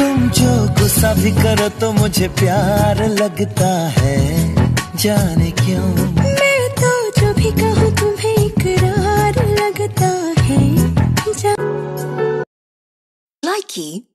तुम जो गुस्सा भी करो तो मुझे प्यार लगता है। जाने क्यों? मैं तो जो भी कहूँ तुम्हें इकरार लगता है। जा... Likey